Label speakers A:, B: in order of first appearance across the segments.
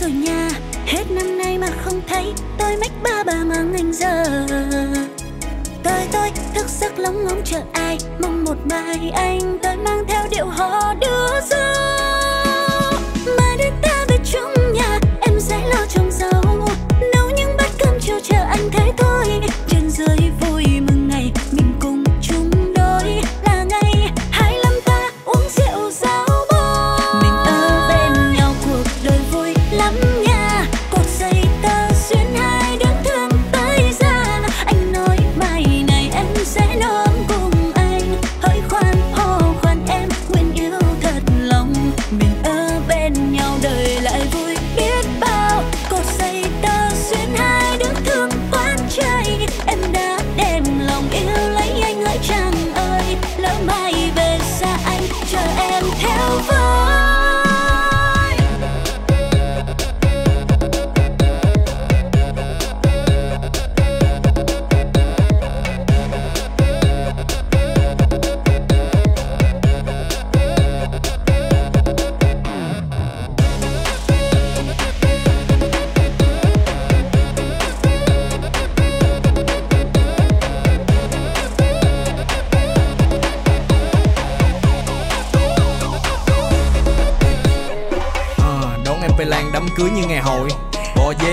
A: rồi nha. Hết năm nay mà không thấy, Tôi mách ba bà mà ngành giờ. Tôi tôi, thức giấc lóng ngóng chờ ai? Mong một mai anh Tôi mang theo điệu hò đưa dư.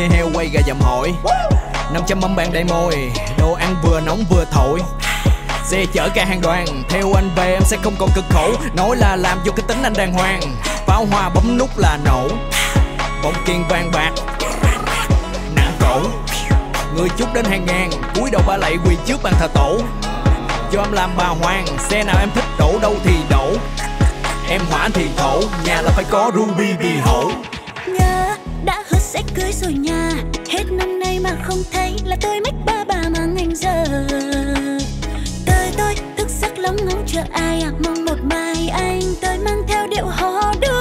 B: Heo quay gà dầm hỏi. Trăm mâm bàn đầy môi đồ ăn vừa nóng vừa thổi. Xe chở cả hàng đoàn, theo anh về em sẽ không còn cực khổ. Nói là làm vô cái tính anh đàng hoàng, pháo hoa bấm nút là nổ. Bóng kiên vàng bạc nặng cổ người chút đến hàng ngàn, cúi đầu ba lạy quỳ trước bàn thờ tổ. Cho em làm bà hoàng, xe nào em thích đổ đâu thì đổ. Em hỏa thì thổ, nhà là phải có ruby bì hổ
A: sẽ cưới rồi nha. Hết năm nay mà không thấy là tôi mách ba bà mà ngành giờ. Tới tôi thức giấc lóng ngóng chờ ai à mong một mai anh tới mang theo điệu hò đưa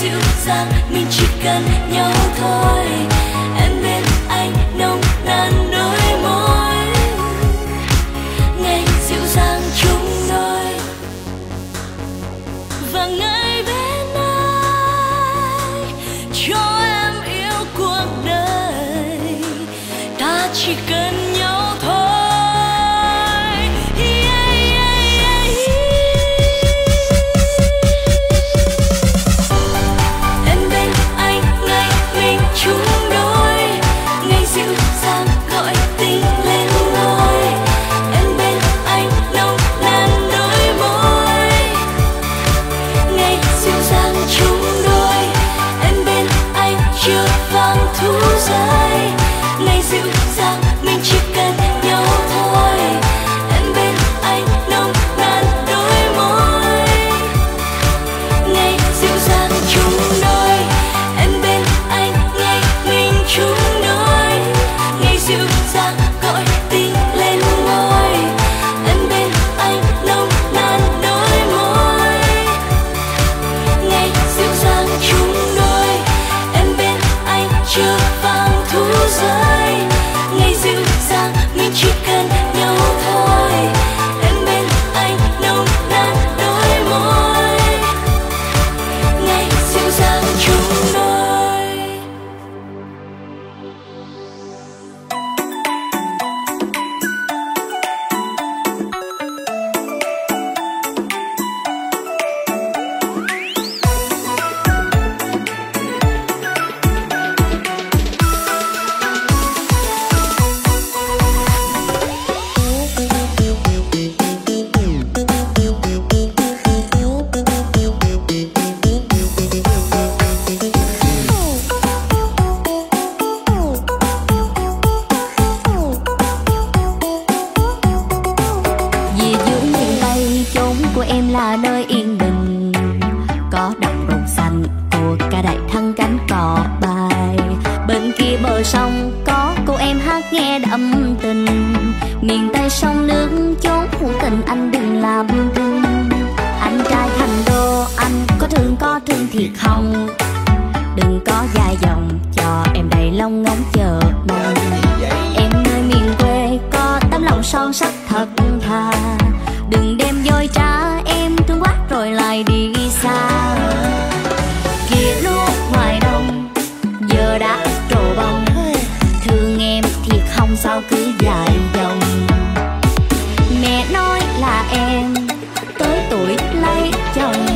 A: dịu dàng mình chỉ cần nhau thôi.
C: Xa. Kia lúc ngoài đông giờ đã trổ bông. Thương em thiệt không sao, cứ dài dòng. Mẹ nói là em tới tuổi lấy chồng.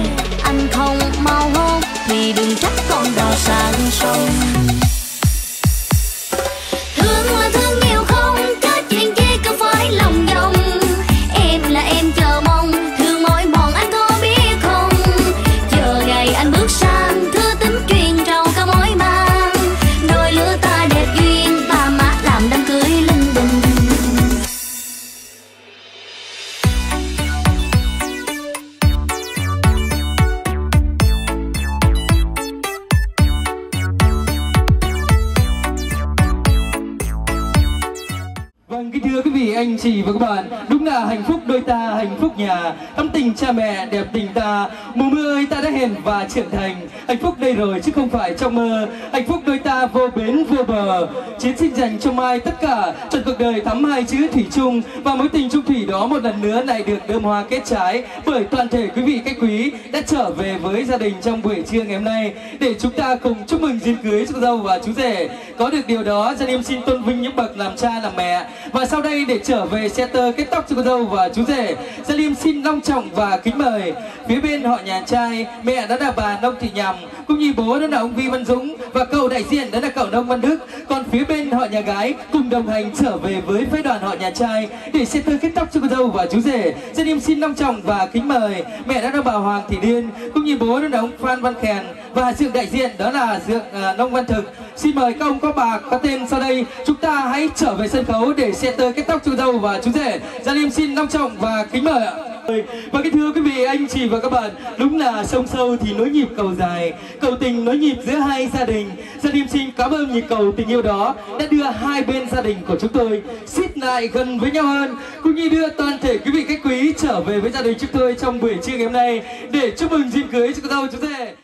C: Anh không mau hôn thì đừng trách con đò sang sông.
D: Chị và các bạn, đúng là hạnh phúc đôi ta, hạnh phúc nhà, tấm tình cha mẹ, đẹp tình ta. Mùa mưa ơi ta đã hẹn và trưởng thành, hạnh phúc đây rồi chứ không phải trong mơ. Hạnh phúc đôi ta vô bến vô bờ, chiến sinh dành cho mai tất cả, trọn cuộc đời thắm hai chữ thủy chung. Và mối tình chung thủy đó một lần nữa lại được đơm hoa kết trái. Bởi toàn thể quý vị khách quý đã trở về với gia đình trong buổi trưa ngày hôm nay. Để chúng ta cùng chúc mừng dịp cưới chú dâu và chú rể. Có được điều đó, gia đình xin tôn vinh những bậc làm cha làm mẹ. Và sau đây để trở về center kết tóc cho cô dâu và chú rể, Gia Liêm xin long trọng và kính mời. Phía bên họ nhà trai, mẹ đã là bà Nông Thị Nhằm, cũng như bố đó là ông Vi Văn Dũng và cậu đại diện đó là cậu Nông Văn Đức. Còn phía bên họ nhà gái cùng đồng hành trở về với phái đoàn họ nhà trai để center kết tóc cho cô dâu và chú rể. Gia em xin long trọng và kính mời mẹ đó là bà Hoàng Thị Điên, cũng như bố đó là ông Phan Văn Khèn và dượng đại diện đó là dượng à, Nông Văn Thực. Xin mời các ông các bà có tên sau đây chúng ta hãy trở về sân khấu để center kết tóc cho cô dâu và chú rể. Gia em xin long trọng và kính mời ạ. Và kính thưa quý vị, anh chị và các bạn, đúng là sông sâu thì nối nhịp cầu dài, cầu tình nối nhịp giữa hai gia đình. Gia đình xin cảm ơn nhịp cầu tình yêu đó đã đưa hai bên gia đình của chúng tôi xít lại gần với nhau hơn, cũng như đưa toàn thể quý vị khách quý trở về với gia đình chúng tôi trong buổi trưa ngày hôm nay để chúc mừng dịp cưới cho cô dâu chú rể.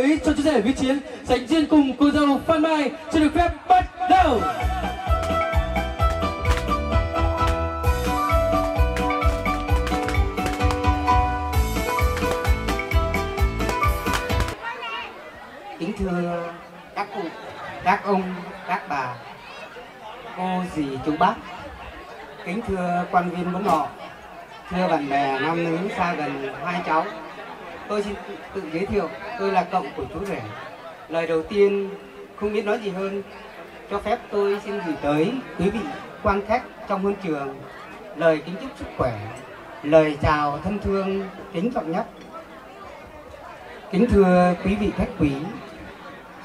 D: Tới cho chia sẻ vị chiến dành riêng cùng cô dâu Phan Mai xin được phép bắt đầu.
E: kính thưa các cụ, các ông, các bà, cô dì chú bác, kính thưa quan viên vấn họ, thưa bạn bè, nam nữ xa gần hai cháu tôi xin tự giới thiệu, tôi là cộng của chú rể. Lời đầu tiên, không biết nói gì hơn. Cho phép tôi xin gửi tới quý vị quan khách trong huân trường. Lời kính chúc sức khỏe, lời chào thân thương kính trọng nhất. Kính thưa quý vị khách quý,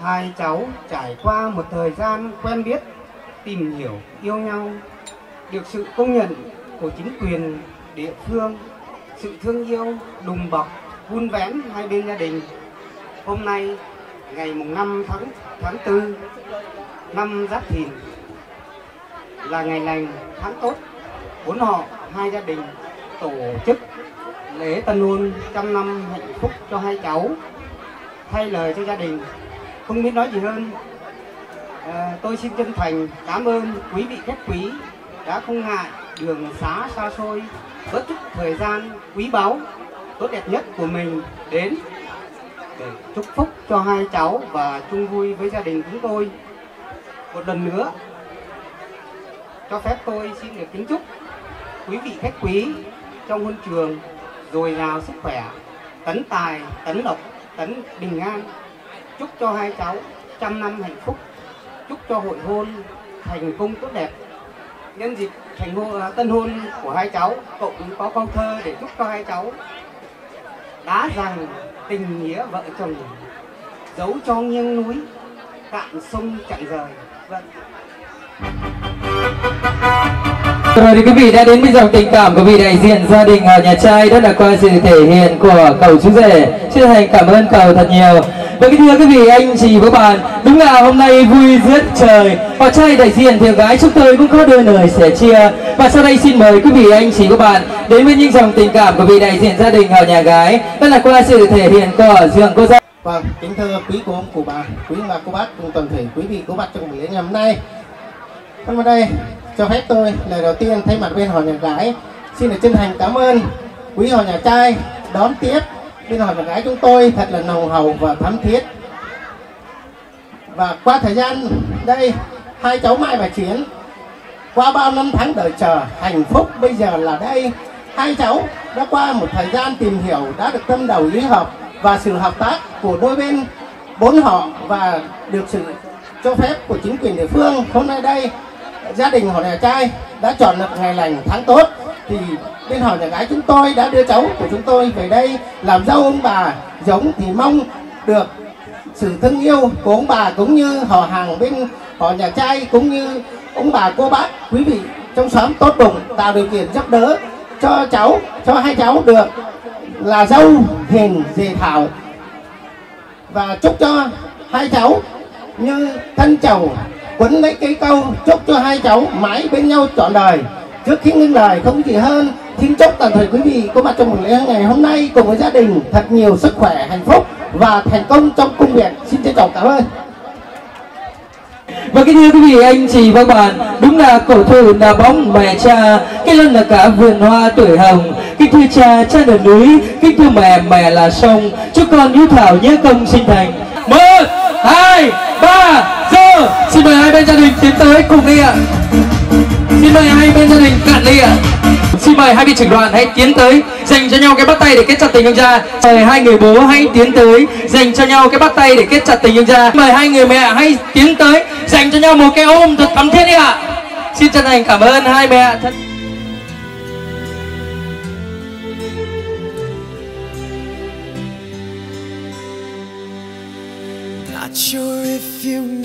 E: hai cháu trải qua một thời gian quen biết, tìm hiểu, yêu nhau, được sự công nhận của chính quyền địa phương, sự thương yêu đùm bọc vun vén hai bên gia đình. Hôm nay ngày mùng 5 tháng tháng 4 năm Giáp Thìn là ngày lành tháng tốt. Bốn họ hai gia đình tổ chức lễ tân hôn trăm năm hạnh phúc cho hai cháu. Thay lời cho gia đình không biết nói gì hơn. À, tôi xin chân thành cảm ơn quý vị khách quý đã không ngại đường xá xa xôi bất chút thời gian quý báu tốt đẹp nhất của mình đến để chúc phúc cho hai cháu và chung vui với gia đình chúng tôi. Một lần nữa cho phép tôi xin được kính chúc quý vị khách quý trong huân trường dồi dào sức khỏe tấn tài tấn lộc tấn bình an. Chúc cho hai cháu trăm năm hạnh phúc. Chúc cho hội hôn thành công tốt đẹp. Nhân dịp thành hôn, à, tân hôn của hai cháu cậu cũng có câu thơ để chúc cho hai cháu đá rằng tình nghĩa vợ chồng giấu cho nghiêng núi cạn sông chặn rời vâng
D: Rồi thì quý vị đã đến với dòng tình cảm của vị đại diện gia đình ở nhà trai đó là qua sự thể hiện của cầu chú rể. Xin thành cảm ơn cầu thật nhiều. Và kính thưa quý vị anh chị và các bạn, đúng là hôm nay vui rất trời. Họ trai đại diện thì gái chúng tôi cũng có đôi lời sẻ chia. Và sau đây xin mời quý vị anh chị các bạn đến với những dòng tình cảm của vị đại diện gia đình ở nhà gái. Đó là qua sự thể hiện của dường cô dâu.
F: Vâng, kính thưa quý cô ông, cụ bà, quý bà cô bác cùng toàn thể quý vị có mặt trong buổi lễ ngày hôm nay. Hôm nay cho phép tôi lời đầu tiên thay mặt bên họ nhà gái xin được chân thành cảm ơn quý họ nhà trai đón tiếp bên họ nhà gái chúng tôi thật là nồng hậu và thắm thiết. Và qua thời gian đây, hai cháu Mai và Chiến, qua bao năm tháng đợi chờ, hạnh phúc bây giờ là đây. Hai cháu đã qua một thời gian tìm hiểu, đã được tâm đầu ý hợp và sự hợp tác của đôi bên, bốn họ và được sự cho phép của chính quyền địa phương. Hôm nay đây, gia đình họ nhà trai đã chọn được ngày lành tháng tốt. Thì bên họ nhà gái chúng tôi đã đưa cháu của chúng tôi về đây, làm dâu ông bà giống thì mong được sự thương yêu của ông bà cũng như họ hàng bên họ nhà trai cũng như ông bà, cô bác, quý vị trong xóm tốt bụng tạo điều kiện giúp đỡ cho cháu, cho hai cháu được là dâu hiền dì thảo. Và chúc cho hai cháu như thân chầu quấn lấy cây câu chúc cho hai cháu mãi bên nhau trọn đời. Trước khi ngưng lời không gì hơn xin chúc toàn thể quý vị có mặt trong buổi lễ ngày hôm nay cùng với gia đình thật nhiều sức khỏe, hạnh phúc và thành công trong công việc. Xin trân trọng cảm ơn.
D: Và kính thưa quý vị anh chị và các bạn Đúng là cổ thụ là bóng mẹ cha Cái lân là cả vườn hoa tuổi hồng. Kính thưa cha, cha là núi Kính thưa mẹ, mẹ là sông. Chúc con hiếu thảo nhớ công sinh thành. Một, hai, ba, giờ. Xin mời hai bên gia đình tiến tới cùng đi ạ. Xin mời hai bên gia đình cạn ly ạ Xin mời hai vị trưởng đoàn hãy tiến tới, dành cho nhau cái bắt tay để kết chặt tình yêu cha. Mời hai người bố hãy tiến tới, dành cho nhau cái bắt tay để kết chặt tình yêu cha. Mời hai người mẹ hãy tiến tới, dành cho nhau một cái ôm thật thắm thiết đi ạ. Xin chân thành cảm ơn hai mẹ thật
G: Not sure if you know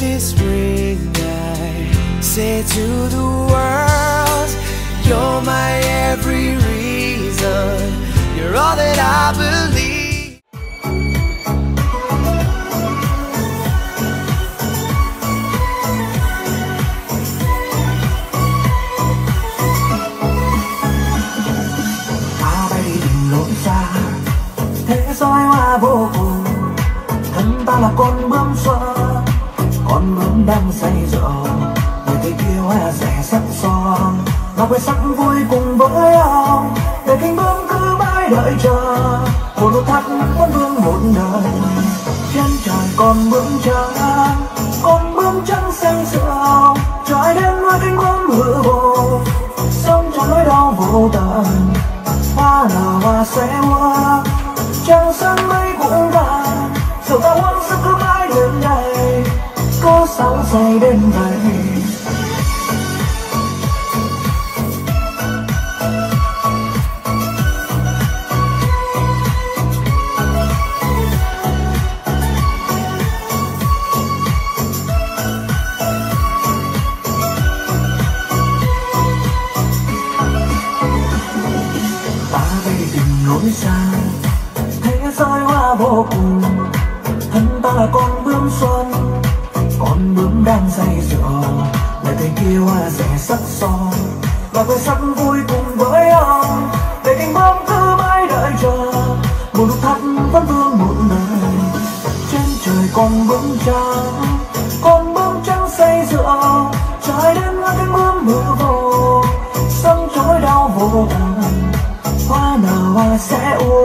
G: this ring, I say to the world, You're my every reason. You're all that I believe.
H: ta thế giới hoa vô cùng thân ta là con bướm xuân con bướm đang say rượu. Người tôi kia hoa rẻ sắc son và quay sắc vui cùng với ông. Để cánh bướm cứ mãi đợi chờ, một nụ thắt vẫn vương một đời. Trên trời còn bướm trắng con bướm trắng xanh rượu cho ai đến hoa cánh bướm hư vô sống trong nỗi đau vô tận. Hoa là hoa sẽ hoa, trăng sáng mây cũng vàng. Dù ta uống sức cứ mãi lên đây có sóng say đến vậy. Nào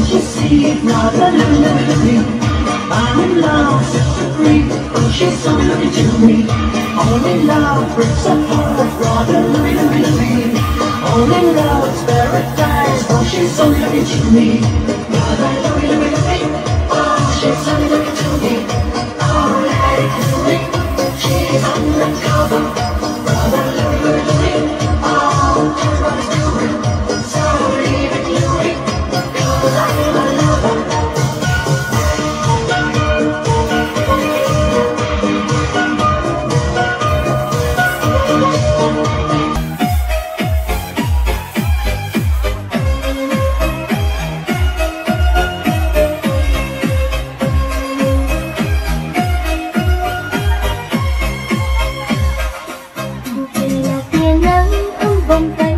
H: Can't you see it now that I'm looking? I'm in love, such a Oh, she's so lucky to me Only love breaks apart the brother Let me, let me, let me Only love's paradise Oh, she's so lucky to me Brother, let me, let Oh, she's so looking to me Oh, let it to me She's
I: undercover Santa